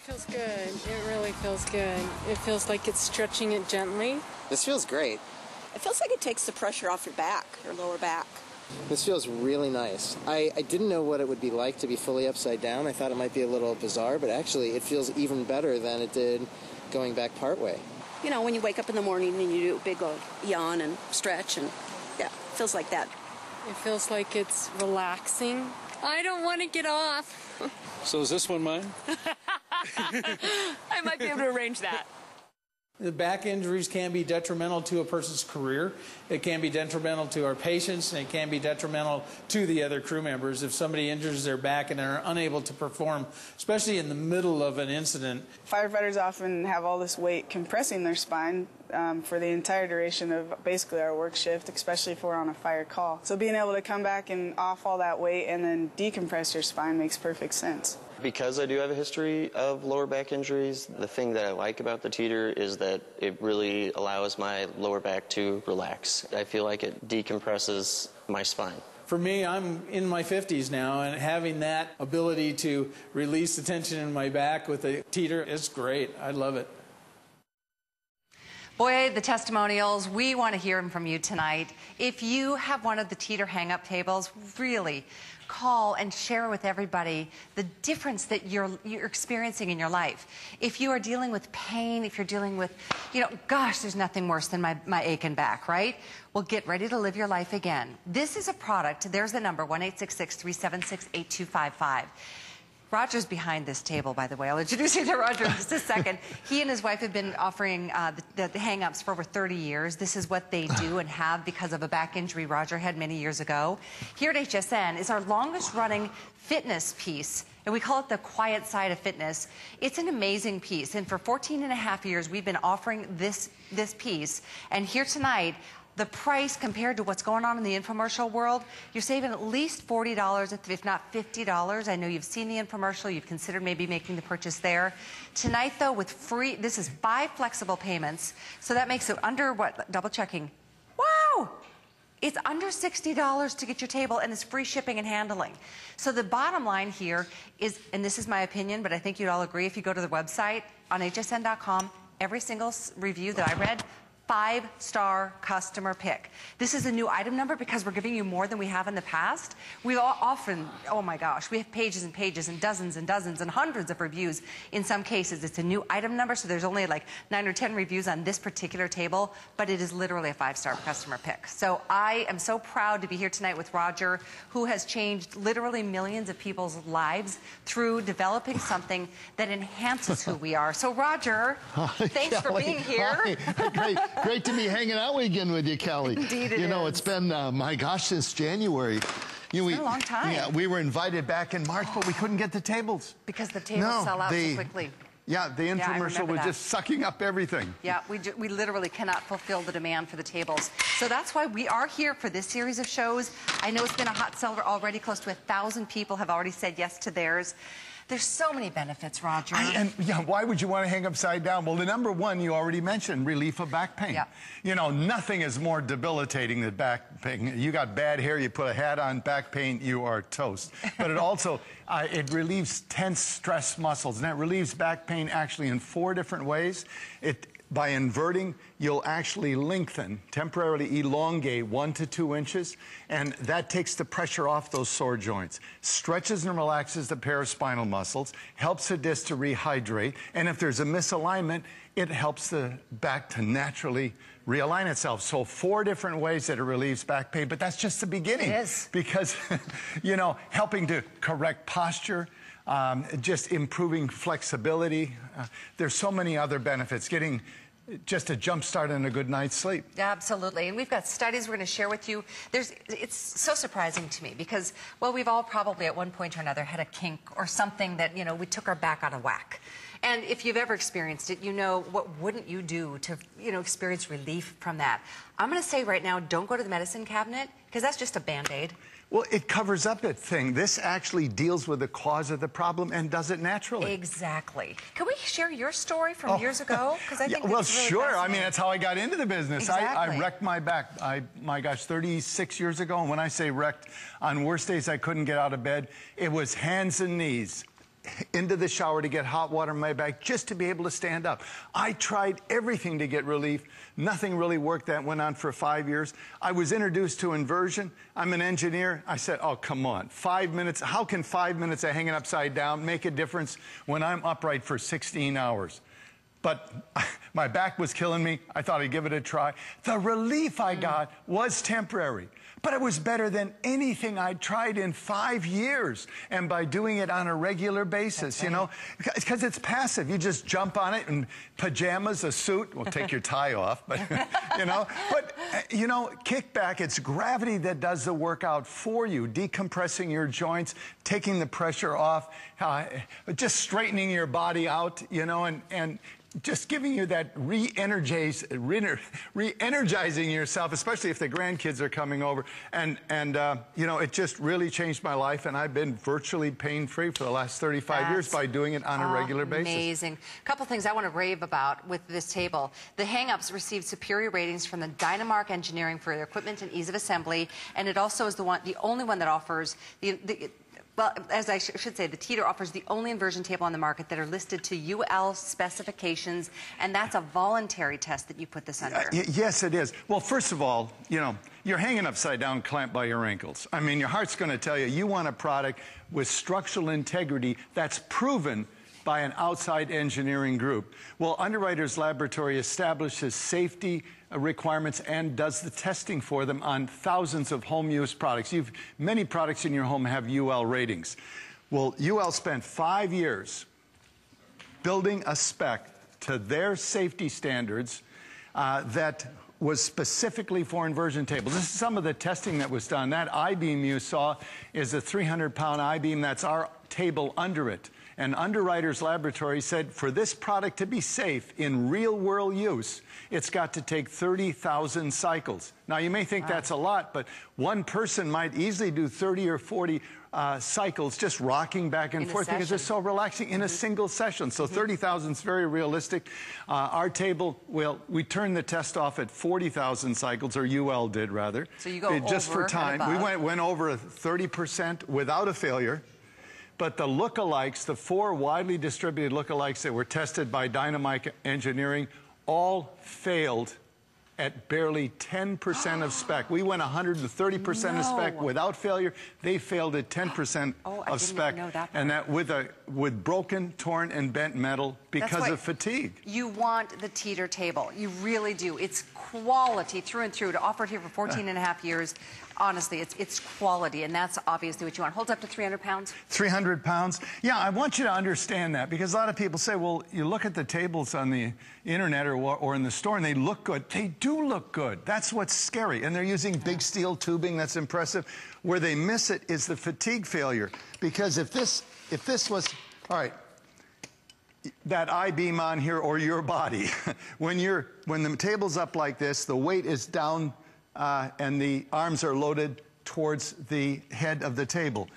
it feels good. It really feels good. It feels like it's stretching it gently. This feels great. It feels like it takes the pressure off your back, your lower back. This feels really nice. I, I didn't know what it would be like to be fully upside down. I thought it might be a little bizarre, but actually it feels even better than it did going back partway. You know, when you wake up in the morning and you do a big old yawn and stretch, and yeah, it feels like that. It feels like it's relaxing. I don't want to get off. So is this one mine? I might be able to arrange that. The back injuries can be detrimental to a person's career. It can be detrimental to our patients, and it can be detrimental to the other crew members. If somebody injures their back and they're unable to perform, especially in the middle of an incident. Firefighters often have all this weight compressing their spine um, for the entire duration of basically our work shift, especially if we're on a fire call. So being able to come back and off all that weight and then decompress your spine makes perfect sense. Because I do have a history of lower back injuries, the thing that I like about the teeter is that it really allows my lower back to relax. I feel like it decompresses my spine. For me, I'm in my 50s now, and having that ability to release the tension in my back with a teeter is great. I love it. Boy, the testimonials, we want to hear them from you tonight. If you have one of the teeter hang-up tables, really call and share with everybody the difference that you're, you're experiencing in your life. If you are dealing with pain, if you're dealing with, you know, gosh, there's nothing worse than my, my aching back, right? Well, get ready to live your life again. This is a product, there's the number, 1-866-376-8255. Roger's behind this table, by the way. I'll introduce you to Roger in just a second. He and his wife have been offering uh, the, the hang-ups for over 30 years. This is what they do and have because of a back injury Roger had many years ago. Here at HSN is our longest-running fitness piece and we call it the quiet side of fitness. It's an amazing piece, and for 14 and a half years, we've been offering this, this piece. And here tonight, the price compared to what's going on in the infomercial world, you're saving at least $40, if not $50. I know you've seen the infomercial, you've considered maybe making the purchase there. Tonight, though, with free, this is five flexible payments, so that makes it under what, double checking. Wow! It's under $60 to get your table and it's free shipping and handling. So the bottom line here is, and this is my opinion, but I think you'd all agree if you go to the website on hsn.com, every single review that I read, five-star customer pick. This is a new item number because we're giving you more than we have in the past. We often, oh my gosh, we have pages and pages and dozens and dozens and hundreds of reviews. In some cases, it's a new item number, so there's only like nine or 10 reviews on this particular table, but it is literally a five-star customer pick. So I am so proud to be here tonight with Roger, who has changed literally millions of people's lives through developing something that enhances who we are. So Roger, Hi, thanks Kelly. for being here. Hi. Great. Great to be hanging out again with you, Kelly. Indeed it You know, is. it's been, uh, my gosh, since January. You know, been a long time. Yeah, we were invited back in March, but we couldn't get the tables. Because the tables No, sell out the- so quickly. Yeah, the infomercial remember was that. just sucking up everything. Yeah, we, we literally cannot fulfill the demand for the tables. So that's why we are here for this series of shows. I know it's been a hot seller already. Close to a thousand people have already said yes to theirs. There's so many benefits, Roger. I- and yeah, why would you want to hang upside down? Well, the number one you already mentioned, relief of back pain. Yeah. You know, nothing is more debilitating than back pain. You got bad hair, you put a hat on, back pain, you are toast. But it also, uh, it relieves tense stress muscles, and that relieves back pain actually in four different ways. It by inverting, you'll actually lengthen, temporarily elongate one to two inches, and that takes the pressure off those sore joints. Stretches and relaxes the paraspinal muscles, helps the disc to rehydrate, and if there's a misalignment, it helps the back to naturally realign itself. So four different ways that it relieves back pain, but that's just the beginning. It is. Because, you know, helping to correct posture, um, just improving flexibility. Uh, there's so many other benefits. Getting just a jump start and a good night's sleep. Absolutely. And we've got studies we're going to share with you. There's, it's so surprising to me because, well, we've all probably at one point or another had a kink or something that, you know, we took our back out of whack. And if you've ever experienced it, you know what wouldn't you do to, you know, experience relief from that? I'm going to say right now, don't go to the medicine cabinet because that's just a band-aid. Well, it covers up that thing. This actually deals with the cause of the problem and does it naturally. Exactly. Can we share your story from oh. years ago? Because I Oh. Yeah, well, really sure. I mean, that's how I got into the business. I, I wrecked my back. I, my gosh, 36 years ago. And when I say wrecked, on worst days I couldn't get out of bed. It was hands and knees. into the shower to get hot water in my back just to be able to stand up. I tried everything to get relief. Nothing really worked. That went on for five years. I was introduced to inversion. I'm an engineer. I said, oh, come on. Five minutes. How can five minutes of hanging upside down make a difference when I'm upright for 16 hours? But my back was killing me. I thought I'd give it a try. The relief I got was temporary. But it was better than anything I'd tried in five years. And by doing it on a regular basis, you know, because it's passive. You just jump on it in pajamas, a suit. Well, take your tie off, but, you know. But, uh, you know, kickback, it's gravity that does the workout for you, decompressing your joints, taking the pressure off, uh, just straightening your body out, you know, and, and just giving you that re-energize, re-energizing yourself, especially if the grandkids are coming over. And, and uh, you know, it just really changed my life, and I've been virtually pain-free for the last 35 That's years by doing it on a regular basis. Amazing. A couple things I want to rave about with this table. The hang-ups received superior ratings from the Dynamark Engineering for their equipment and ease of assembly, and it also is the one, the only one that offers the, the well, as I sh should say, the Teeter offers the only inversion table on the market that are listed to UL specifications, and that's a voluntary test that you put this under. Uh, yes, it is. Well, first of all, you know, you're hanging upside down clamped by your ankles. I mean, your heart's going to tell you you want a product with structural integrity that's proven by an outside engineering group. Well, Underwriters Laboratory establishes safety requirements and does the testing for them on thousands of home use products. You've, many products in your home have UL ratings. Well, UL spent five years building a spec to their safety standards uh, that was specifically for inversion tables. This is some of the testing that was done. That I-beam you saw is a 300-pound I-beam. That's our table under it. And Underwriters Laboratory said for this product to be safe in real world use, it's got to take 30,000 cycles. Now, you may think wow. that's a lot, but one person might easily do 30 or 40 uh, cycles just rocking back and in forth because it's so relaxing in mm -hmm. a mm-hmm. single session. So mm -hmm. 30,000 is very realistic. Uh, our table, well, we turned the test off at 40,000 cycles, or UL did rather. So you go Just for time. We went, went over 30% without a failure. But the lookalikes, the four widely distributed lookalikes that were tested by Dynamark Engineering, all failed at barely 10% of spec. We went 130% no. of spec without failure. They failed at 10% oh, of spec. That and that with a with broken, torn, and bent metal because of fatigue. You want the teeter table. You really do. It's quality through and through. To offer it here for 14 and a half years, honestly, it's, it's quality, and that's obviously what you want. Holds up to 300 pounds? 300 pounds. Yeah, I want you to understand that because a lot of people say, well, you look at the tables on the internet or, or in the store and they look good. They do look good. That's what's scary. And they're using big steel tubing. That's impressive. Where they miss it is the fatigue failure. Because if this, if this was, all right, that I-beam on here or your body, when, you're, when the table's up like this, the weight is down uh, and the arms are loaded towards the head of the table.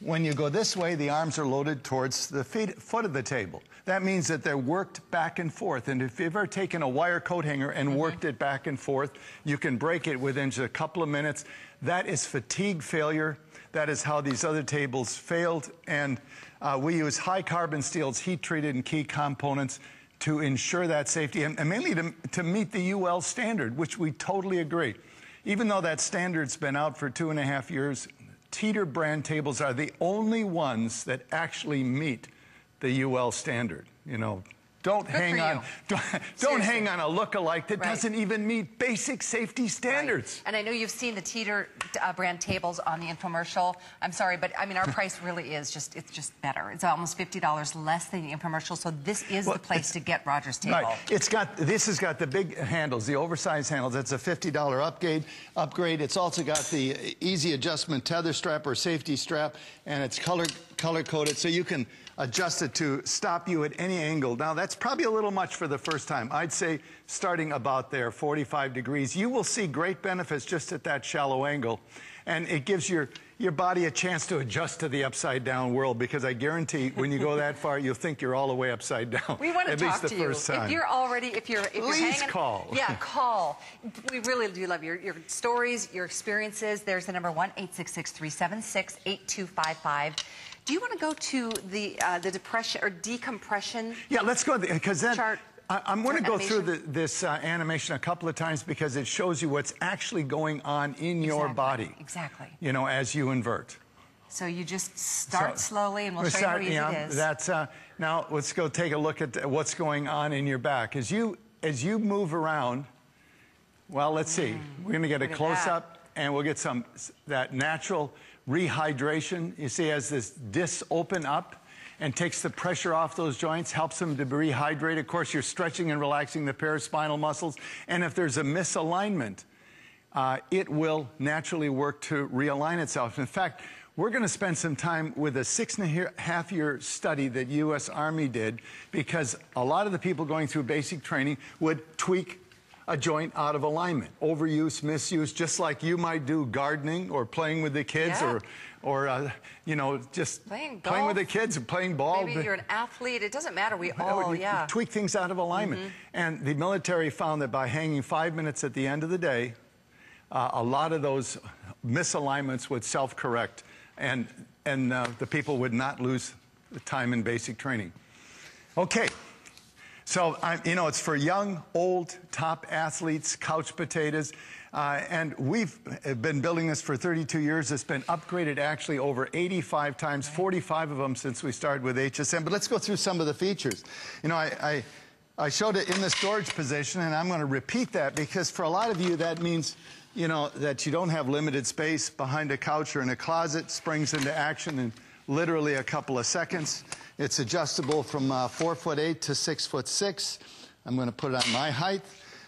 When you go this way, the arms are loaded towards the feet, foot of the table. That means that they're worked back and forth. And if you've ever taken a wire coat hanger and mm -hmm. worked it back and forth, you can break it within just a couple of minutes. That is fatigue failure. That is how these other tables failed. And uh, we use high carbon steels, heat treated and key components to ensure that safety and, and mainly to, to meet the UL standard, which we totally agree. Even though that standard's been out for two and a half years, Teeter brand tables are the only ones that actually meet the UL standard. You know, don't Good hang on. Don't, don't hang on a look-alike that right. doesn't even meet basic safety standards. Right. And I know you've seen the Teeter uh, brand tables on the infomercial. I'm sorry, but I mean our price really is just it's just better. It's almost fifty dollars less than the infomercial. So this is well, the place to get Roger's table. Right. It's got this has got the big handles, the oversized handles. That's a fifty dollar upgrade. Upgrade. It's also got the easy adjustment tether strap or safety strap, and it's color color coded so you can adjust it to stop you at any angle. Now, that's probably a little much for the first time. I'd say starting about there, 45 degrees. You will see great benefits just at that shallow angle. And it gives your, your body a chance to adjust to the upside down world because I guarantee when you go that far, you'll think you're all the way upside down. We want to talk least the to first you. Time. If you're already, if you're, if Please you're hanging, call. Yeah, call. We really do love your, your stories, your experiences. There's the number one, 866 376 8255 Do you want to go to the uh, the depression or decompression? Yeah, let's go because then Chart I, I'm going to go through the, this uh, animation a couple of times because it shows you what's actually going on in your body. exactly. You know, as you invert. So you just start So- slowly, and we'll we show start- you how easy yeah, it is. That's uh, now. Let's go take a look at what's going on in your back as you as you move around. Well, let's see. We're going to get a Mm. Look at close up, and we'll get some that natural rehydration. You see, as this disc open up and takes the pressure off those joints, helps them to rehydrate. Of course, you're stretching and relaxing the paraspinal muscles, and if there's a misalignment, uh, it will naturally work to realign itself. In fact, we're going to spend some time with a six and a half year study that U.S. Army did because a lot of the people going through basic training would tweak a joint out of alignment. Overuse, misuse, just like you might do gardening or playing with the kids Yeah. or, or uh, you know, just Playing playing with the kids or playing ball. Maybe you're an athlete. It doesn't matter. We all, You yeah. Tweak things out of alignment. And the military found that by hanging five minutes at the end of the day, uh, a lot of those misalignments would self-correct, and and uh, the people would not lose the time in basic training. Okay. So, I, you know, it's for young, old, top athletes, couch potatoes. Uh, and we've been building this for 32 years. It's been upgraded actually over 85 times, 45 of them since we started with HSN. But let's go through some of the features. You know, I, I, I showed it in the storage position, and I'm going to repeat that because for a lot of you, that means, you know, that you don't have limited space behind a couch or in a closet, springs into action in literally a couple of seconds. It's adjustable from uh, four foot eight to six foot six. I'm going to put it on my height.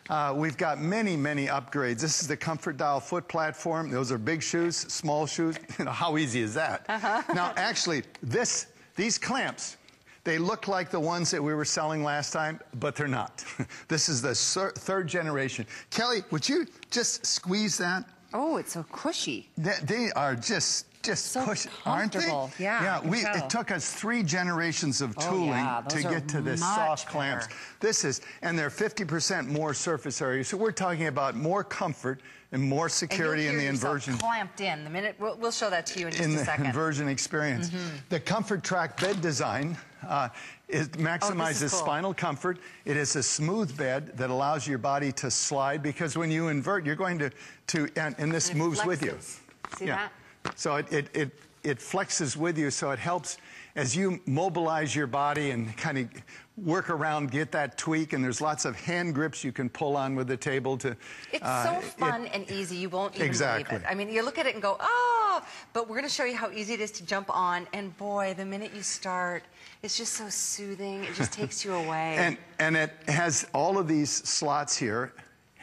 Uh, we've got many, many upgrades. This is the Comfort Dial foot platform. Those are big shoes, small shoes. You know, how easy is that? Now, actually, this, these clamps, they look like the ones that we were selling last time, but they're not. this is the third generation. Kelly, would you just squeeze that? Oh, it's so cushy. They, they are just just So push, aren't they? Yeah, yeah. We tell. it took us three generations of Oh, tooling yeah, to get to this soft clamps. This is, and they're 50% more surface area. So we're talking about more comfort and more And security you'll in the inversion. clamped in. The minute we'll, we'll show that to you in just in a the second. inversion experience. The ComforTrak bed design uh, it maximizes cool. spinal comfort. It is a smooth bed that allows your body to slide because when you invert, you're going to, to and, and this And moves with you. flexes. See that? So it, it, it, it flexes with you, so it helps as you mobilize your body and kind of work around, get that tweak, and there's lots of hand grips you can pull on with the table to. It's uh, so it- fun and easy. You won't even Exactly. believe it. I mean, you look at it and go, oh, but we're going to show you how easy it is to jump on. And boy, the minute you start, it's just so soothing. It just takes you away. And, and it has all of these slots here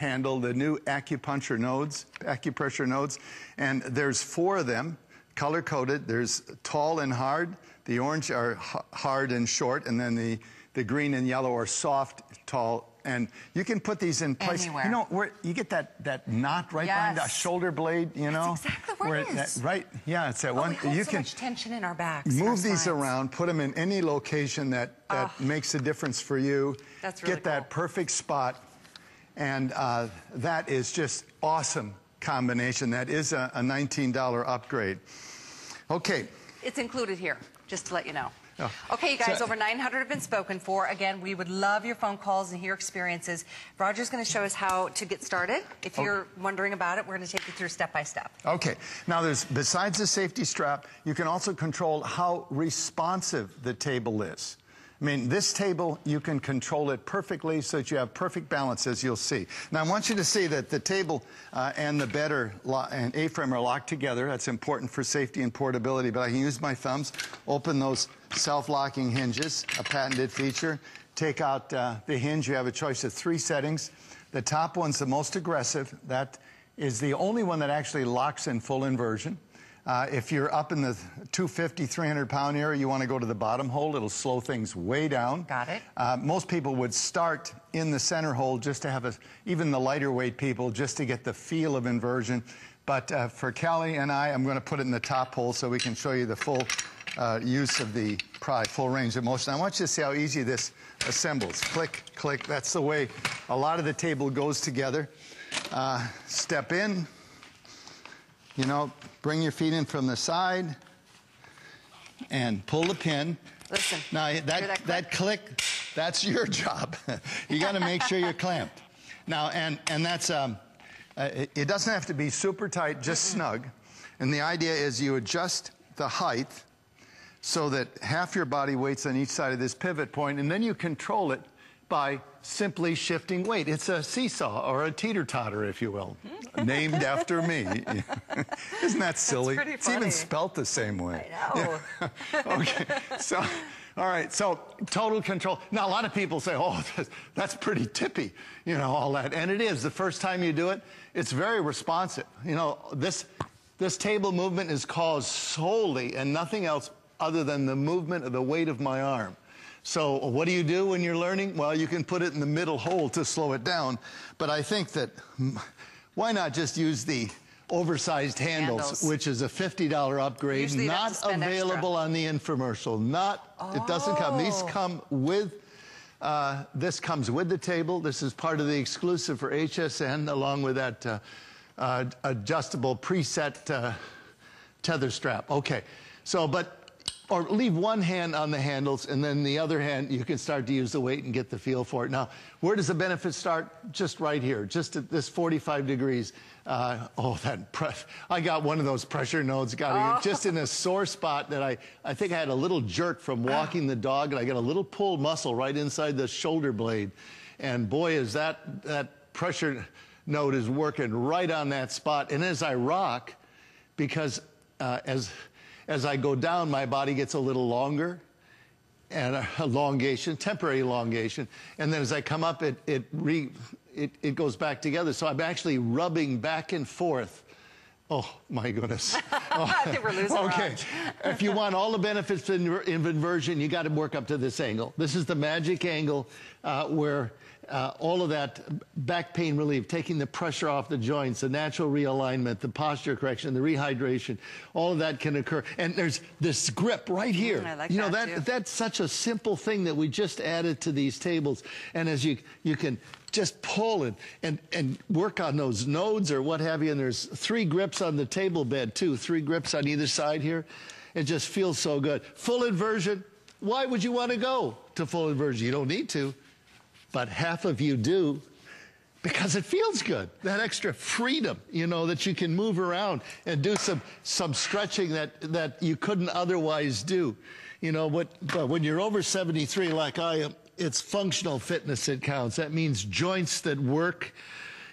handle the new acupuncture nodes, acupressure nodes, and there's four of them, color coded. There's tall and hard. The orange are h- hard and short, and then the, the green and yellow are soft, tall. And you can put these in place. Anywhere. You know, where you get that, that knot right behind the shoulder blade, you know? exactly where it that- is. right, yeah, it's that oh, one. you so can much tension in our backs. and our move these spines. around, put them in any location that, that makes a difference for you. That's really Get that perfect spot. And uh, that is just awesome combination. That is a, a $19 upgrade. Okay. It's included here, just to let you know. Oh. Okay, you guys, So- over 900 have been spoken for. Again, we would love your phone calls and hear experiences. Roger's going to show us how to get started. If you're wondering about it, we're going to take you through step by step. Okay. Now, there's besides the safety strap, you can also control how responsive the table is. I mean, this table, you can control it perfectly so that you have perfect balance, as you'll see. Now, I want you to see that the table uh, and the bed and A-frame are locked together. That's important for safety and portability. But I can use my thumbs, open those self-locking hinges, a patented feature. Take out uh, the hinge. You have a choice of three settings. The top one's the most aggressive. That is the only one that actually locks in full inversion. Uh, if you're up in the 250, 300 pound area, you want to go to the bottom hole. It'll slow things way down. Got it. Uh, most people would start in the center hole just to have a, even the lighter weight people, just to get the feel of inversion. But uh, for Kelly and I, I'm going to put it in the top hole so we can show you the full uh, use of the pry, full range of motion. I want you to see how easy this assembles. Click, click. That's the way a lot of the table goes together. Uh, step in, you know, bring your feet in from the side. and pull the pin. Listen. Now that that that, click? click, that's your job. you got to make sure you're clamped. Now and and that's um, uh, it, it doesn't have to be super tight, just snug. And the idea is you adjust the height so that half your body weight's on each side of this pivot point, and then you control it by simply shifting weight. It's a seesaw or a teeter totter, if you will, named after me. Isn't that silly? It's even spelt the same way. I know. okay, so, all right, so total control. Now, a lot of people say, oh, that's, that's pretty tippy, you know, all that. And it is. The first time you do it, it's very responsive. You know, this, this table movement is caused solely and nothing else other than the movement of the weight of my arm. So what do you do when you're learning? Well, you can put it in the middle hole to slow it down. But I think that mm, why not just use the oversized handles, Handles. which is a $50 upgrade, Usually not spend extra. available on the infomercial. Not, it doesn't come. These Oh. come with, uh, this comes with the table. This is part of the exclusive for HSN, along with that uh, uh, adjustable preset uh, tether strap. Okay, so, but, or leave one hand on the handles, and then the other hand, you can start to use the weight and get the feel for it. Now, where does the benefit start? Just right here, just at this 45 degrees. Uh, oh, that, pre- I got one of those pressure nodes, got it just in a sore spot that I, I think I had a little jerk from walking the dog, and I got a little pulled muscle right inside the shoulder blade. And boy, is that, that pressure node is working right on that spot. And as I rock, because uh, as as I go down, my body gets a little longer and elongation, temporary elongation, and then as I come up, it it re it, it goes back together. So I'm actually rubbing back and forth. Oh my goodness! I think we're losing Okay, if you want all the benefits of inversion, you got to work up to this angle. This is the magic angle uh, where uh, all of that back pain relief, taking the pressure off the joints, the natural realignment, the posture correction, the rehydration, all of that can occur. And there's this grip right here. Mm, like you know that, too. that's such a simple thing that we just added to these tables. And as you you can just pull and, and, and work on those nodes or what have you. And there's three grips on the table bed too, three grips on either side here. It just feels so good. Full inversion. Why would you want to go to full inversion? You don't need to, but half of you do because it feels good. That extra freedom, you know, that you can move around and do some some stretching that that you couldn't otherwise do. You know, what but when you're over 73 like I am, it's functional fitness that counts. That means joints that work.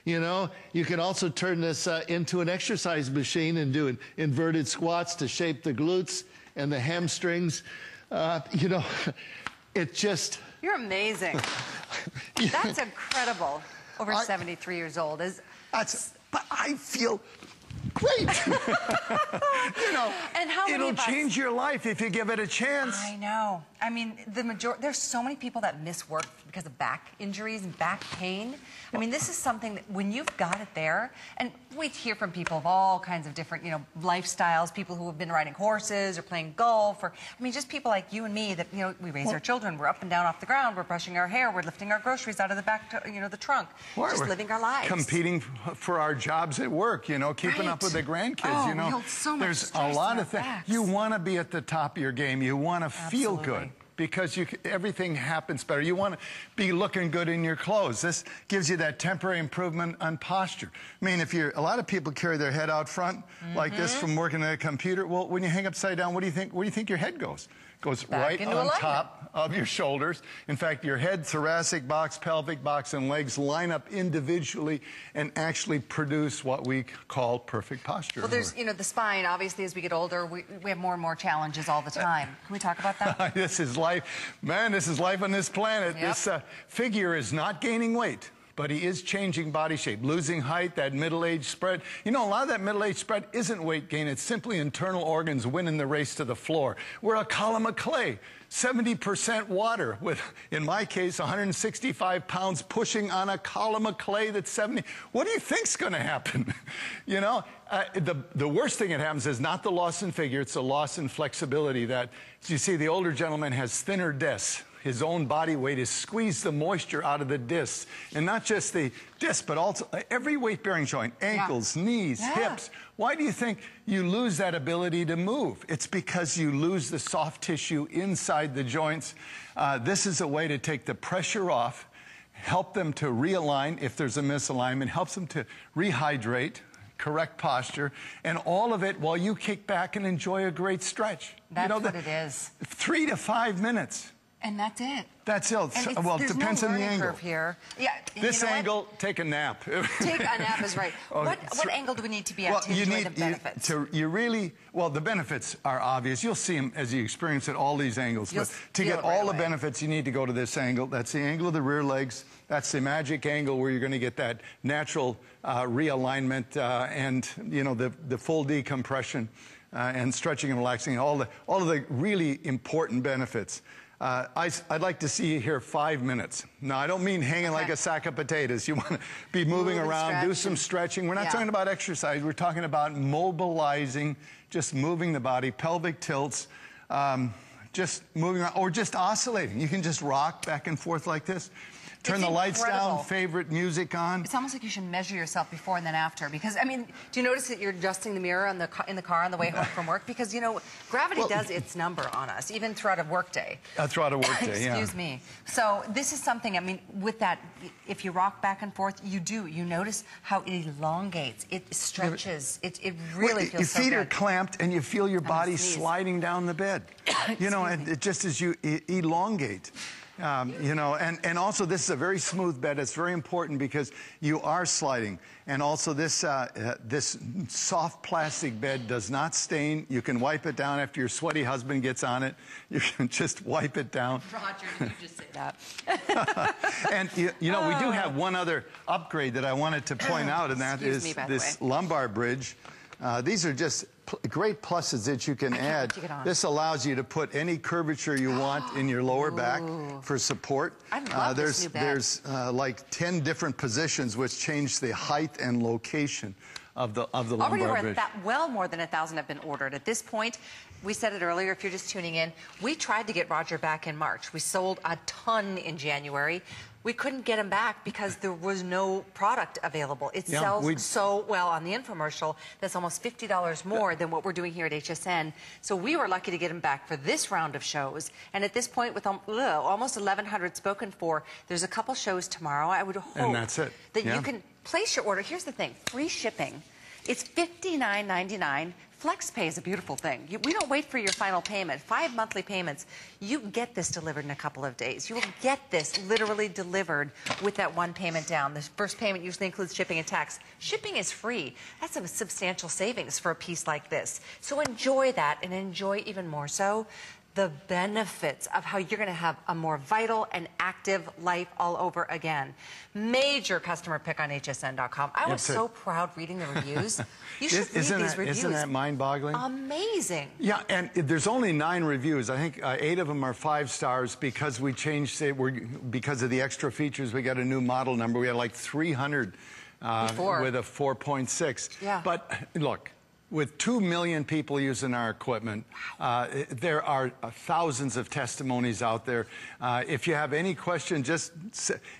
You know, you can also turn this uh, into an exercise machine and do an inverted squats to shape the glutes and the hamstrings. Uh, you know, it just You're amazing. That's incredible. Over I- 73 years old is. That's, but I feel great. you know, And how it'll us- change your life if you give it a chance. I know. I mean, the major There's so many people that miss work because of back injuries and back pain. I mean, this is something that when you've got it there, and we hear from people of all kinds of different, you know, lifestyles. People who have been riding horses or playing golf, or I mean, just people like you and me that you know we raise our children. We're up and down off the ground. We're brushing our hair. We're lifting our groceries out of the back, to, you know, the trunk. Why, just living our lives. Competing for our jobs at work, you know, keeping up with the grandkids, Oh, you know. so There's a lot of things. You want to be at the top of your game. You want to feel good because you, everything happens better. You want to be looking good in your clothes. This gives you that temporary improvement on posture. I mean, if you're, a lot of people carry their head out front like Mm-hmm. this from working at a computer. Well, when you hang upside down, what do you think? Where do you think your head goes? Goes Back right on alignment. top of your shoulders. In fact, your head, thoracic box, pelvic box, and legs line up individually and actually produce what we call perfect posture. Well, there's, you know, the spine, obviously, as we get older, we, we have more and more challenges all the time. Can we talk about that? this is life. Man, this is life on this planet. Yep. This uh, figure is not gaining weight. But he is changing body shape, losing height, that middle age spread. You know, a lot of that middle age spread isn't weight gain, it's simply internal organs winning the race to the floor. We're a column of clay, 70% water, with, in my case, 165 pounds pushing on a column of clay that's 70. What do you think's going to happen? you know, uh, the, the worst thing that happens is not the loss in figure, it's the loss in flexibility that, you see, the older gentleman has thinner discs. His own body weight is squeeze the moisture out of the discs. And not just the disc, but also every weight bearing joint, ankles, knees, Yeah. hips. Why do you think you lose that ability to move? It's because you lose the soft tissue inside the joints. Uh, this is a way to take the pressure off, help them to realign if there's a misalignment, helps them to rehydrate, correct posture, and all of it while you kick back and enjoy a great stretch. That's you know, what it is. Three to five minutes. And that's it. That's it. Well, it depends no on the angle. curve here. Yeah. This you know what? angle, take a nap. Take a nap is right. Oh, what, what angle do we need to be at well, to you enjoy need the benefits? You, to, you really well. The benefits are obvious. You'll see them as you experience it all these angles. You'll but to get right all the benefits, you need to go to this angle. That's the angle of the rear legs. That's the magic angle where you're going to get that natural uh, realignment uh, and you know the the full decompression uh, and stretching and relaxing. All the all of the really important benefits. Uh, I, would like to see you here five minutes. Now, I don't mean hanging like a sack of potatoes. You want to be moving Move around, do some stretching. We're not Yeah. talking about exercise. We're talking about mobilizing, just moving the body, pelvic tilts, um, just moving around, or just oscillating. You can just rock back and forth like this. Turn It's the lights incredible. down, favorite music on. It's almost like you should measure yourself before and then after. Because I mean, do you notice that you're adjusting the mirror on the ca- in the car on the way home from work? Because you know, gravity Well- does its number on us, even throughout a workday. Uh, throughout a workday, yeah. Excuse me. So this is something. I mean, with that, if you rock back and forth, you do. You notice how it elongates. It stretches. It, it really Well, feels your so feet are clamped and you feel your body sliding down the bed. you know, and it just as you e- elongate. Um, you know, and, and also this is a very smooth bed. It's very important because you are sliding. And also this, uh, uh, this soft plastic bed does not stain. You can wipe it down after your sweaty husband gets on it. You can just wipe it down. Roger, you just say that? And you, you know, we do have one other upgrade that I wanted to point out, and that Excuse is me, this lumbar bridge. Uh, these are just great pluses that you can add. wait to get on. This allows you to put any curvature you want in your lower back for support. I love uh, this there's new bed. there's uh, like 10 different positions which change the height and location of the of the Already lumbar bridge. that, well more than a thousand have been ordered. At this point, we said it earlier, if you're just tuning in, we tried to get Roger back in March. We sold a ton in January. We couldn't get them back because there was no product available. It Yeah, sells we- so well on the infomercial that's almost $50 more than what we're doing here at HSN. So we were lucky to get them back for this round of shows. And at this point, with um, almost 1,100 spoken for, there's a couple shows tomorrow. I would hope that's it. that Yeah. you can place your order. Here's the thing free shipping. It's $59.99. FlexPay is a beautiful thing. You, we don't wait for your final payment. Five monthly payments. You get this delivered in a couple of days. You will get this literally delivered with that one payment down. The first payment usually includes shipping and tax. Shipping is free. That's a substantial savings for a piece like this. So enjoy that and enjoy even more so the benefits of how you're going to have a more vital and active life all over again. Major customer pick on hsn.com. I was so proud reading the reviews. You should read Isn't these that- reviews. isn't that mind-boggling? Amazing. Yeah, and there's only nine reviews. I think uh, eight of them are five stars because we changed it. We're, because of the extra features, we got a new model number. We had like 300 uh, with a 4.6. Yeah. But look, with two million people using our equipment, uh, there are uh, thousands of testimonies out there. Uh, if you have any question, just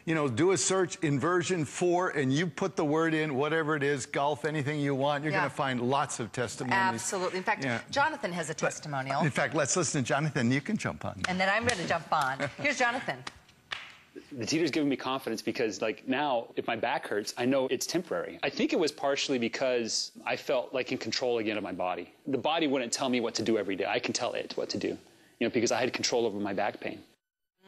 you know, do a search inversion four, and you put the word in, whatever it is, golf, anything you want. You're Yeah. going to find lots of testimonies. Absolutely. In fact, Yeah. Jonathan has a testimonial. In fact, let's listen to Jonathan. You can jump on. and then I'm going to jump on. Here's Jonathan. The teeter's given me confidence because like now if my back hurts i know it's temporary. I think it was partially because i felt like in control again of my body. The body wouldn't tell me what to do every day. I can tell it what to do you know because i had control over my back pain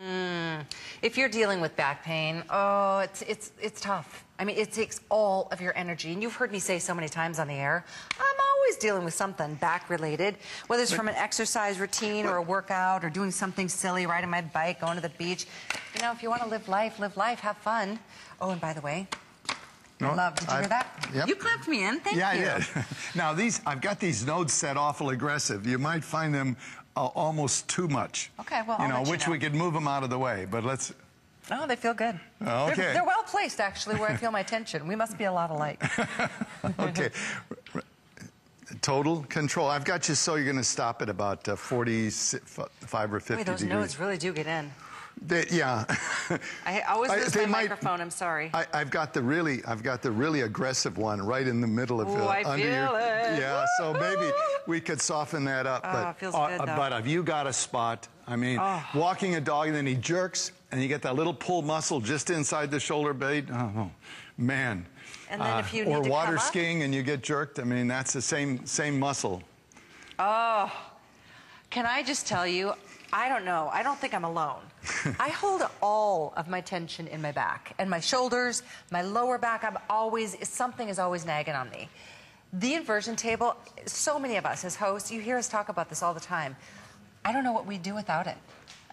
Mm. If you're dealing with back pain, oh, it's it's it's tough. I mean, it takes all of your energy, and you've heard me say so many times on the air. I'm always dealing with something back related, whether it's from an exercise routine or a workout or doing something silly, riding my bike, going to the beach. You know, if you want to live life, live life, have fun. Oh, and by the way, No, love. Did you I- hear that? yep. You clapped me in. Thank yeah, you. I did. now these, I've got these nodes set awful aggressive. You might find them uh, almost too much. Okay, well, you I'll know, let you which know. we could move them out of the way. But let's. Oh, they feel good. Oh, They're, okay. they're well placed, actually, where I feel my tension. We must be a lot alike. Okay. Total control. I've got you so you're going to stop at about uh, 45 or 50 Wait, those degrees. nodes really do get in. They, yeah. I always I- lose they my might- microphone. I'm sorry. I, I've got the really, I've got the really aggressive one right in the middle of Ooh, the I under feel your. it. Yeah, so maybe we could soften that up. Oh, but it feels uh, good, though. Oh. but have you got a spot? I mean, walking a dog and then he jerks and you get that little pull muscle just inside the shoulder blade. Oh, oh, man. Uh, And then if you or water come up- skiing and you get jerked. I mean, that's the same same muscle. Oh, can I just tell you? I don't know. I don't think I'm alone. I hold all of my tension in my back and my shoulders, my lower back. I'm always something is always nagging on me. The inversion table. So many of us as hosts, you hear us talk about this all the time. I don't know what we'd do without it.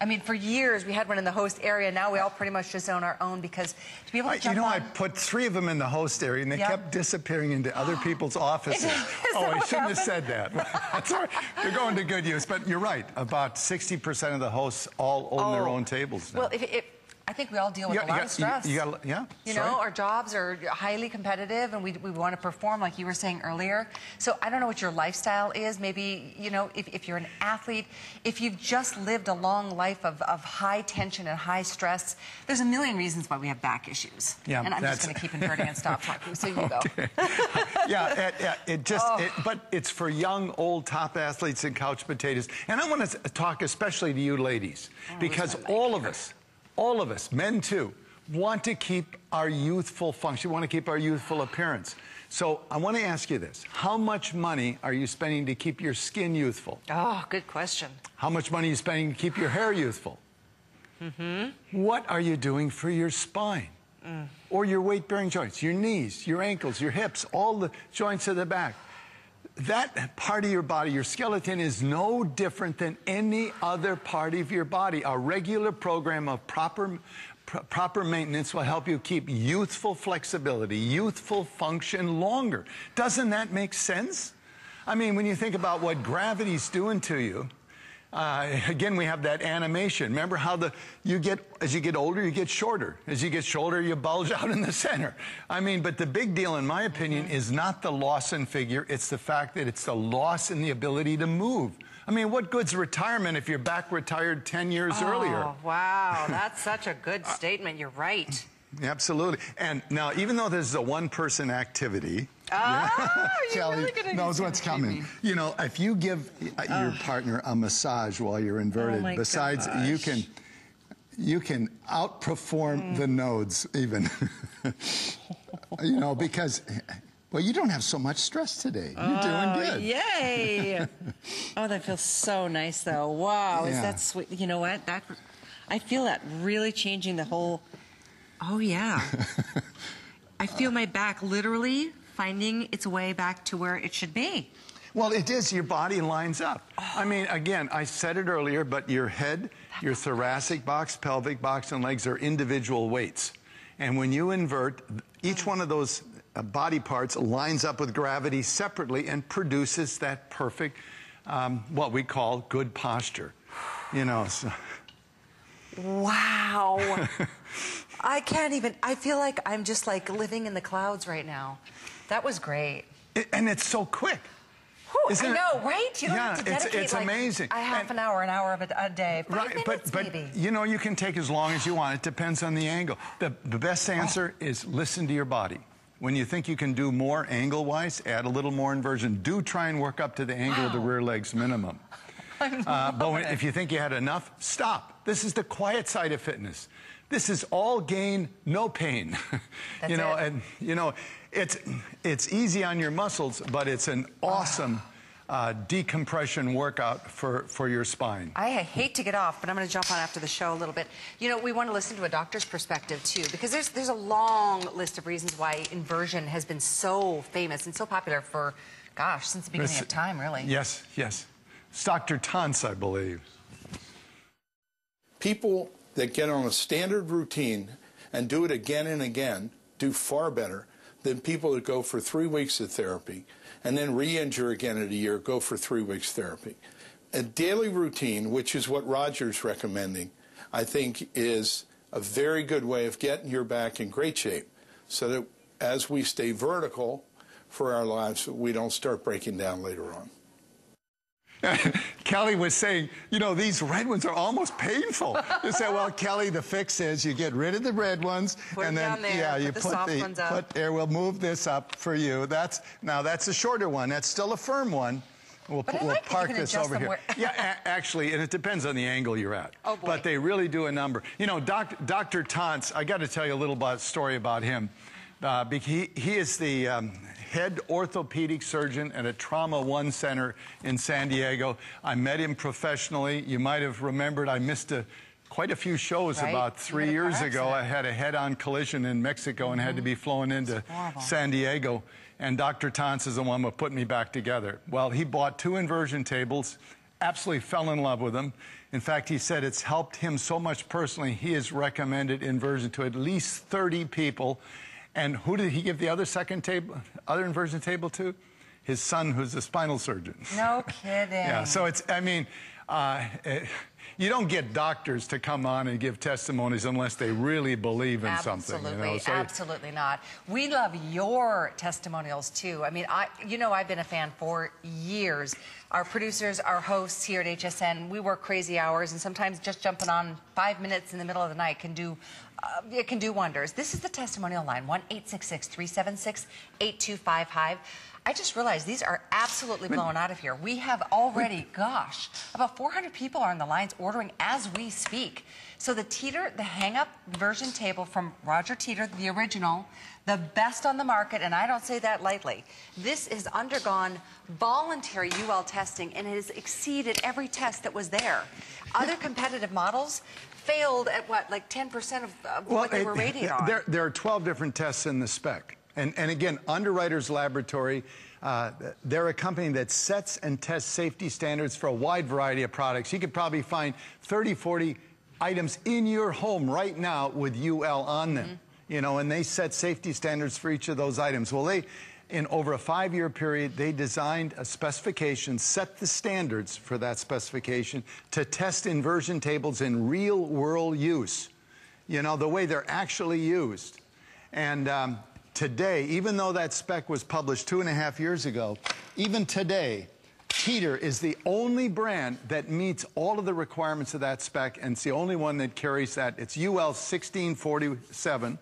I mean, for years we had one in the host area. Now we all pretty much just own our own because to be able to I- you know, on. I put three of them in the host area, and they Yeah. kept disappearing into other people's offices. Oh, I shouldn't have said that. That's all right. They're going to good use. But you're right. About 60% of the hosts all own their Oh. own tables now. Well, if, if I think we all deal with You a lot you of stress. you- you got- yeah, You that's know, our jobs are highly competitive, and we, we want to perform, like you were saying earlier. So I don't know what your lifestyle is. Maybe you know, if, if you're an athlete, if you've just lived a long life of, of high tension and high stress, there's a million reasons why we have back issues. Yeah, and I'm just going to keep inverting and stop talking. So you go. yeah, it, it- it just, Oh. it, but it's for young, old top athletes and couch potatoes. And I want to talk especially to you ladies, because all of us, all of us, men too, want to keep our youthful function, want to keep our youthful appearance. So I want to ask you this. How much money are you spending to keep your skin youthful? Oh, good question. How much money are you spending to keep your hair youthful? Mm-hmm. What are you doing for your spine? Mm. Or your weight bearing joints, your knees, your ankles, your hips, all the joints of the back. That part of your body, your skeleton, is no different than any other part of your body. A regular program of proper, pr- proper maintenance will help you keep youthful flexibility, youthful function longer. Doesn't that make sense? I mean, when you think about what gravity's doing to you, uh, again, we have that animation. Remember how the you get as you get older, you get shorter. As you get shorter, you bulge out in the center. I mean, but the big deal, in my opinion, is not the loss in figure. It's the fact that it's the loss in the ability to move. I mean, what good's retirement if you're back retired 10 years earlier? Oh, wow. That's such a good statement. You're right. Absolutely. And now, even though this is a one-person activity, Ah, Kelly really knows what's coming. shaming. You know, if you give uh, your partner a massage while you're inverted, Oh besides you can you can outperform the nodes even. you know, because well, you don't have so much stress today. You're doing Oh, good. Yay! oh, that feels so nice, though. Wow, is that sweet? You know what? That I feel that really changing the whole. Oh yeah, I feel my back literally finding its way back to where it should be. Well, it is. Your body lines up. I mean, again, I said it earlier, but your head, your thoracic box, pelvic box, and legs are individual weights. And when you invert, each one of those uh, body parts lines up with gravity separately and produces that perfect, um, what we call good posture. You know, so. Wow. I can't even, I feel like I'm just like living in the clouds right now. That was great. It- and it's so quick. Whew, Isn't I it? know, right? You don't Yeah, have to it's- dedicate it's like, amazing. a half And- an hour, an hour of a, a day. Five Right, minutes, but but maybe. you know you can take as long as you want. It depends on the angle. The the best answer is listen to your body. When you think you can do more angle-wise, add a little more inversion. Do try and work up to the angle of the rear legs minimum. Uh, but when, if you think you had enough, stop. This is the quiet side of fitness. This is all gain, no pain. you know, it. and you know, it's it's easy on your muscles, but it's an awesome uh, decompression workout for for your spine. I hate to get off, but I'm going to jump on after the show a little bit. You know, we want to listen to a doctor's perspective too, because there's there's a long list of reasons why inversion has been so famous and so popular for, gosh, since the beginning This- of time, really. Yes, yes. It's Dr. Tons, I believe. People that get on a standard routine and do it again and again do far better than people that go for three weeks of therapy and then re-injure again at a year, go for three weeks therapy. A daily routine, which is what Roger's recommending, I think is a very good way of getting your back in great shape so that as we stay vertical for our lives, we don't start breaking down later on. Kelly was saying, you know, these red ones are almost painful. You say, well, Kelly, the fix is you get rid of the red ones, Put and then there, yeah, put you the put soft the ones up. put there. We'll move this up for you. That's now that's a shorter one. That's still a firm one. We'll, we'll like that you park this over here. yeah, a- actually, and it depends on the angle you're at. Oh, boy. But they really do a number. You know, doc, Dr. Tantz, I got to tell you a little about, story about him. Uh, he, he is the um, head orthopedic surgeon at a Trauma One Center in San Diego. I met him professionally. You might have remembered I missed a, quite a few shows Right. about three years ago. I had a head-on collision in Mexico and had to be flown into. San Diego. And Dr. Tantz is the one who put me back together. Well, he bought two inversion tables, absolutely fell in love with them. In fact, he said it's helped him so much personally, he has recommended inversion to at least 30 people. And who did he give the other second table, other inversion table to? His son, who's a spinal surgeon. No kidding. Yeah, so it's, I mean, uh, eh, you don't get doctors to come on and give testimonies unless they really believe in something. Absolutely, You know? So- absolutely not. We love your testimonials too. I mean, I, you know, I've been a fan for years. Our producers, our hosts here at HSN, we work crazy hours, and sometimes just jumping on five minutes in the middle of the night can do. Uh, it can do wonders. This is the testimonial line, 1 376 8255. I just realized these are absolutely blown out of here. We have already, gosh, about 400 people are on the lines ordering as we speak. So the Teeter, the hang-up version table from Roger Teeter, the original, the best on the market, and I don't say that lightly. This has undergone voluntary UL testing and it has exceeded every test that was there. Other competitive models failed at what, like 10% of, of what they it- were rated on. There, there are 12 different tests in the spec. And, and again, Underwriters Laboratory, uh, they're a company that sets and tests safety standards for a wide variety of products. You could probably find 30, 40 items in your home right now with UL on them. You know, and they set safety standards for each of those items. Well, they, in over a five-year period, they designed a specification, set the standards for that specification to test inversion tables in real-world use. You know, the way they're actually used. And um, today, even though that spec was published two and a half years ago, even today, Teeter is the only brand that meets all of the requirements of that spec, and it's the only one that carries that. It's UL 1647.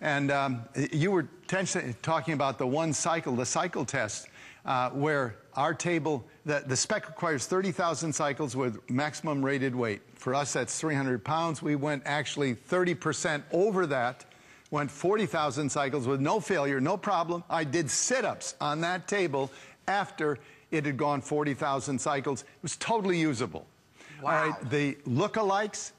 And um, you were tension- talking about the one cycle, the cycle test, uh, where our table, the, the spec requires 30,000 cycles with maximum rated weight. For us, that's 300 pounds. We went actually 30% over that, went 40,000 cycles with no failure, no problem. I did sit ups on that table after it had gone 40,000 cycles. It was totally usable. All right, the lookalikes,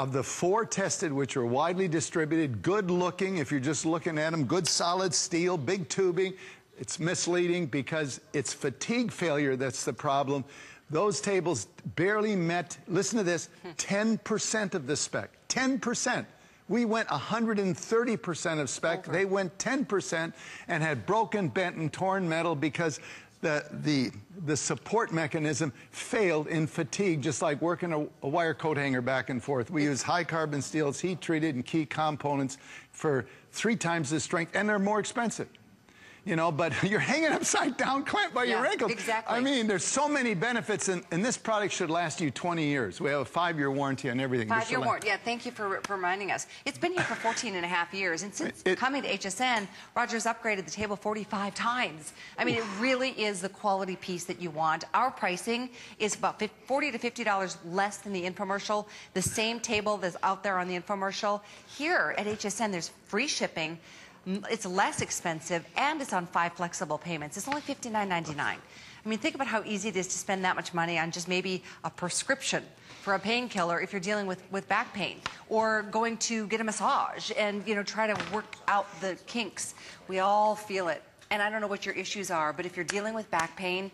of the four tested, which are widely distributed, good looking, if you're just looking at them, good solid steel, big tubing, it's misleading because it's fatigue failure that's the problem. Those tables barely met, listen to this, hmm. 10% of the spec. 10%. We went 130% of spec. They went 10% and had broken, bent, and torn metal because the, the, the support mechanism failed in fatigue, just like working a, a wire coat hanger back and forth. We use high carbon steels, heat treated, and key components for three times the strength, and they're more expensive. You know, but you're hanging upside down, Clint, by your Yeah, ankles. exactly. I mean, there's so many benefits, and, and this product should last you 20 years. We have a five-year warranty on everything. Five-year warranty. Yeah, thank you for, for reminding us. It's been here for 14 and a half years, and since It- coming to HSN, Rogers upgraded the table 45 times. I mean, it really is the quality piece that you want. Our pricing is about fif- 40 to 50 dollars less than the infomercial. The same table that's out there on the infomercial. Here at HSN, there's free shipping. It's less expensive, and it's on five flexible payments. It's only $59.99. I mean, think about how easy it is to spend that much money on just maybe a prescription for a painkiller if you're dealing with, with back pain or going to get a massage and you know try to work out the kinks we all feel it and i don't know what your issues are but if you're dealing with back pain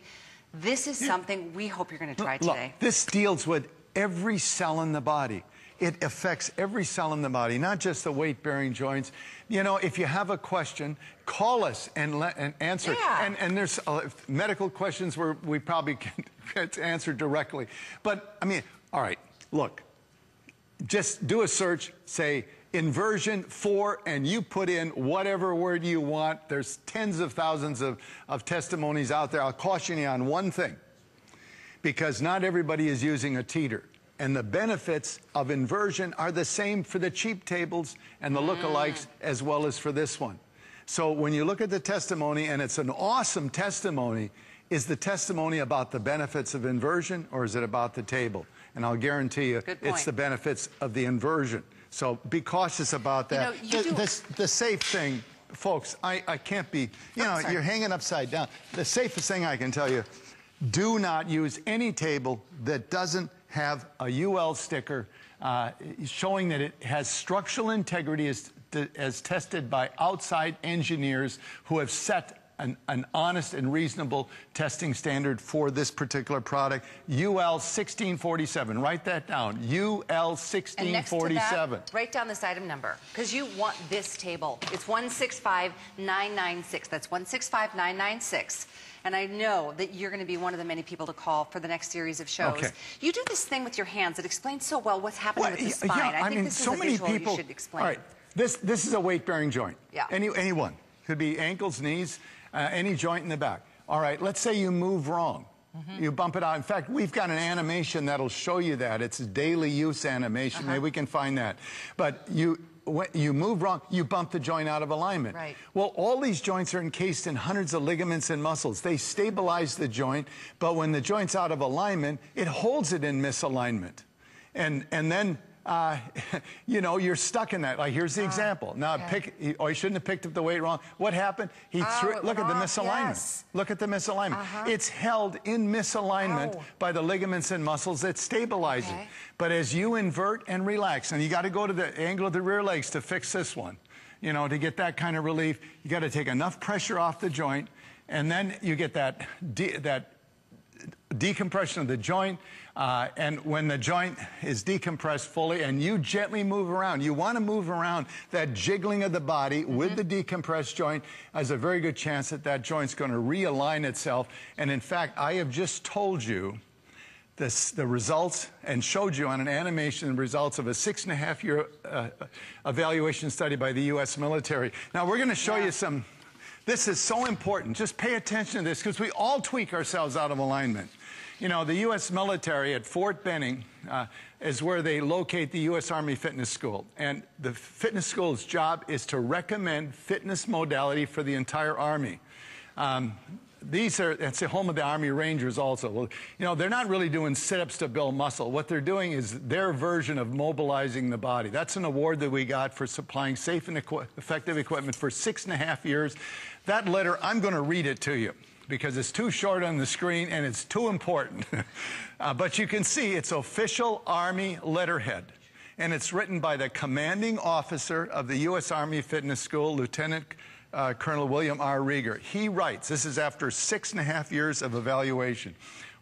this is something we hope you're going to try today. Look, today this deals with every cell in the body. It affects every cell in the body, not just the weight-bearing joints. You know, if you have a question, call us and, let, and answer. it. Yeah. And, and there's uh, medical questions where we probably can get answered directly. But, I mean, all right, look, just do a search, say inversion for, and you put in whatever word you want. There's tens of thousands of, of testimonies out there. I'll caution you on one thing. because not everybody is using a teeter. And the benefits of inversion are the same for the cheap tables and the lookalikes mm. as well as for this one. So when you look at the testimony, and it's an awesome testimony, is the testimony about the benefits of inversion or is it about the table? And I'll guarantee you, it's the benefits of the inversion. So be cautious about You that. know, you the, do- this- the safe thing, folks, I, I can't be, you know, you're hanging upside down. The safest thing I can tell you, do not use any table that doesn't have a UL sticker uh, showing that it has structural integrity as, as tested by outside engineers who have set an, an honest and reasonable testing standard for this particular product. UL 1647. Write that down. UL And next to 1647. that, write down this item number because you want this table. It's 165996. That's 165996. And I know that you're going to be one of the many people to call for the next series of shows. Okay. You do this thing with your hands. It explains so well what's happening with the spine. yeah, I I think mean, this so is a many visual people. you should explain. All right, this this is a weight bearing joint. Yeah. Any anyone could be ankles, knees, uh, any joint in the back. All right, let's say you move wrong. Mm-hmm. You bump it out. In fact, we've got an animation that'll show you that. It's a daily use animation. Uh-huh. Maybe we can find that. But you when you move wrong, you bump the joint out of alignment. Right. Well, all these joints are encased in hundreds of ligaments and muscles. They stabilize the joint, but when the joint's out of alignment, it holds it in misalignment. And, and then, uh, you know, you're stuck in that. Like, here's the example. Now, okay. pick, he, oh, he shouldn't have picked up the weight wrong. What happened? He Oh, threw, it look at the misalignment. yes. Look at the misalignment. Uh-huh. It's held in misalignment Ow. by the ligaments and muscles that stabilize Okay. it. But as you invert and relax, and you got to go to the angle of the rear legs to fix this one, you know, to get that kind of relief, you got to take enough pressure off the joint, and then you get that that decompression of the joint. Uh, and when the joint is decompressed fully and you gently move around, you want to move around that jiggling of the body with the decompressed joint has a very good chance that that joint's going to realign itself. And in fact, I have just told you this, the results and showed you on an animation the results of a six and a half year uh, evaluation study by the U.S. military. Now, we're going to show you some. This is so important. Just pay attention to this because we all tweak ourselves out of alignment. You know, the U.S. military at Fort Benning uh, is where they locate the U.S. Army Fitness School. And the fitness school's job is to recommend fitness modality for the entire Army. Um, these are, it's the home of the Army Rangers also. Well, you know, they're not really doing sit-ups to build muscle. What they're doing is their version of mobilizing the body. That's an award that we got for supplying safe and effective equipment for six and a half years. That letter, I'm going to read it to you because it's too short on the screen and it's too important. uh, but you can see it's official Army letterhead. And it's written by the commanding officer of the U.S. Army Fitness School, Lieutenant uh, Colonel William R. Rieger. He writes, this is after six and a half years of evaluation.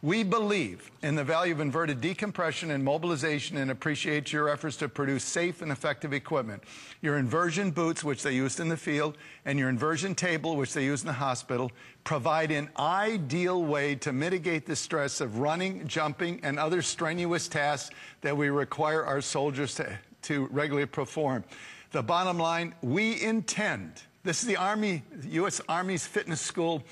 We believe in the value of inverted decompression and mobilization and appreciate your efforts to produce safe and effective equipment. Your inversion boots, which they used in the field, and your inversion table, which they used in the hospital, provide an ideal way to mitigate the stress of running, jumping, and other strenuous tasks that we require our soldiers to, to regularly perform. The bottom line, we intend, this is the Army, U.S. Army's fitness school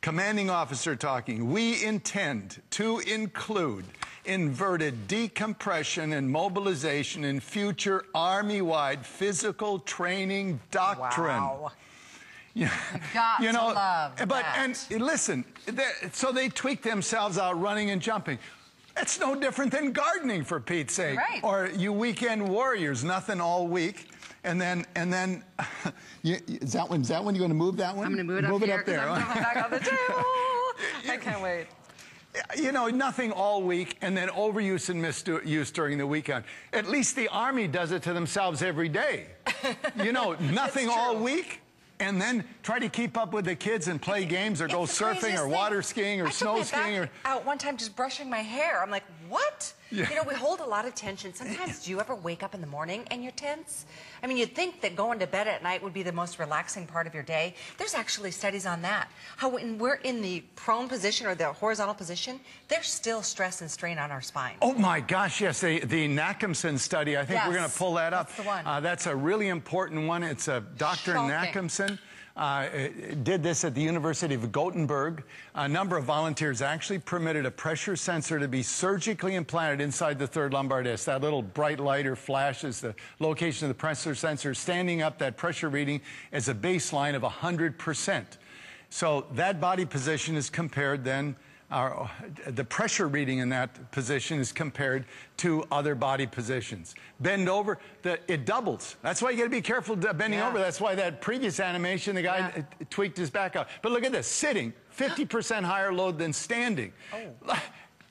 commanding officer talking. We intend to include inverted decompression and mobilization in future Army-wide physical training doctrine. Wow. You to know, love but that. and listen, so they tweak themselves out running and jumping. It's no different than gardening, for Pete's sake. Right. Or you weekend warriors, nothing all week, and then and then, you, is that one? Is that one? You going to move that one? I'm going to move it up move here it up 'cause there. I'm going back on the table. I can't wait. you know, nothing all week and then overuse and misuse during the weekend. At least the Army does it to themselves every day. You know, nothing all week and then try to keep up with the kids and play games or go surfing or thing. water skiing or I snow skiing or. out one time just brushing my hair. I'm like, what? Yeah. You know, we hold a lot of tension. Sometimes, do you ever wake up in the morning and you're tense? I mean, you'd think that going to bed at night would be the most relaxing part of your day. There's actually studies on that. How when we're in the prone position or the horizontal position, there's still stress and strain on our spine. Oh my gosh, yes, the, the Nachemson study. I think we're going to pull that up. that's the one. Uh, that's a really important one. It's a Dr. Shocking. Nachemson. Uh, did this at the University of Gothenburg. A number of volunteers actually permitted a pressure sensor to be surgically implanted inside the third lumbar disc. That little bright light or flash is the location of the pressure sensor. Standing up, that pressure reading is a baseline of 100%. So that body position is compared then our, the pressure reading in that position is compared to other body positions. Bend over, the, it doubles. That's why you got to be careful bending Yeah. over. That's why that previous animation, the guy Yeah. tweaked his back out. But look at this, sitting, 50% higher load than standing. Oh.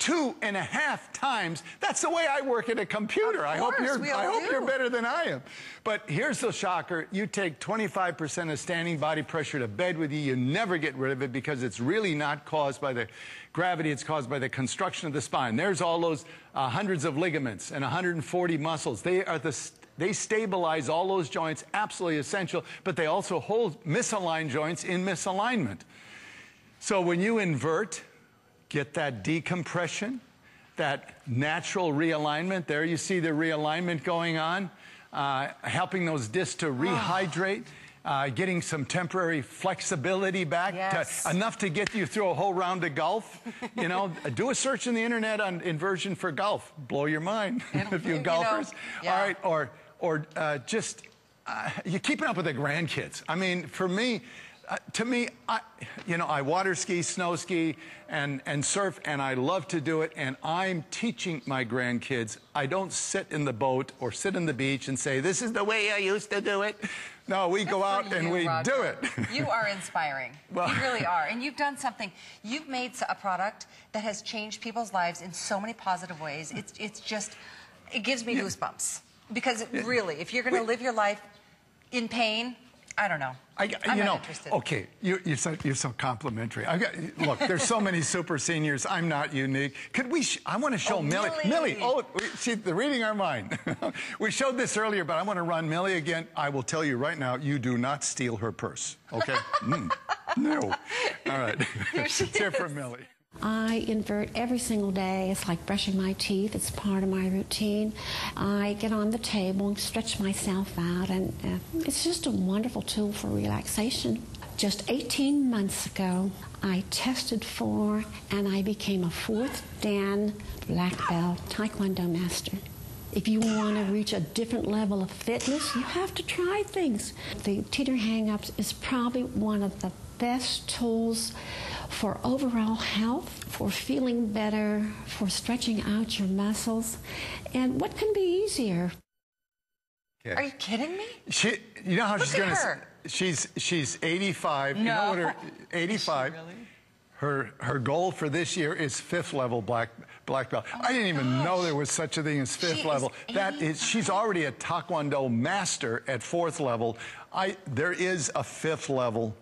Two and a half times. That's the way I work at a computer. I hope you're. I hope you're better than I am. But here's the shocker: you take 25% of standing body pressure to bed with you. You never get rid of it because it's really not caused by the gravity. It's caused by the construction of the spine. There's all those uh, hundreds of ligaments and 140 muscles. They are the. st- They stabilize all those joints, absolutely essential, but they also hold misaligned joints in misalignment. So when you invert, get that decompression, that natural realignment. There you see the realignment going on, uh, helping those discs to rehydrate. Uh, getting some temporary flexibility back, Yes. to, enough to get you through a whole round of golf. You know, do a search in the internet on inversion for golf. Blow your mind if you you know, golfers. yeah. All right, or or uh, just uh, you're keeping up with the grandkids. I mean, for me, uh, to me, I, you know, I water ski, snow ski, and and surf, and I love to do it. And I'm teaching my grandkids. I don't sit in the boat or sit in the beach and say, "This is the way I used to do it." No, we go out for and we Roger. do it. you are inspiring. Well- you really are. And you've done something. You've made a product that has changed people's lives in so many positive ways. It's, it's just, it gives me goosebumps. Because it, really, if you're going to live your life in pain, I don't know. I, I'm you not know, interested. okay, you, you're so you're so complimentary. I got, look, there's so many super seniors. I'm not unique. Could we? Sh- I want to show Oh, Millie. Millie. Oh, we, see, they're reading our mind. we showed this earlier, but I want to run Millie again. I will tell you right now, you do not steal her purse. Okay? Mm, no. All right. Let's hear from Millie. I invert every single day. It's like brushing my teeth. It's part of my routine. I get on the table and stretch myself out, and uh, it's just a wonderful tool for relaxation. Just 18 months ago, I tested for and I became a fourth Dan black belt Taekwondo master. If you want to reach a different level of fitness, you have to try things. The teeter hang-ups is probably one of the best tools for overall health, for feeling better, for stretching out your muscles. And what can be easier? Okay. Are you kidding me? She, you know how Look she's gonna. s- her. She's she's 85. You know what her No. 85. Her her goal for this year is fifth level black black belt. Oh I didn't even know there was such a thing as fifth She is level. That is she's already a taekwondo master at fourth level. I there is a fifth level.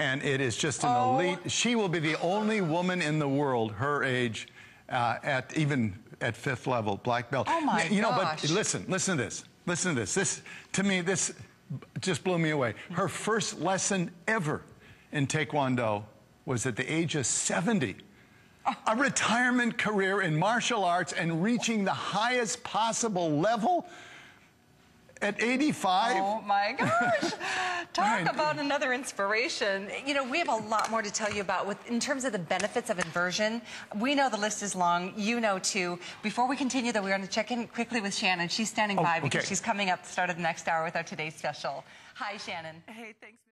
And it is just an Oh. elite. She will be the only woman in the world her age uh, at even at fifth level black belt. Oh, my You know, but listen, listen to this. Listen to this. This, to me, this just blew me away. Her first lesson ever in Taekwondo was at the age of 70. A retirement career in martial arts and reaching the highest possible level at 85. Oh my gosh. Talk Right. about another inspiration. You know, we have a lot more to tell you about with in terms of the benefits of inversion. We know the list is long. You know too. Before we continue though, we're going to check in quickly with Shannon. She's standing Oh, by because okay. she's coming up at the start of the next hour with our today's special. Hi Shannon. Hey, thanks.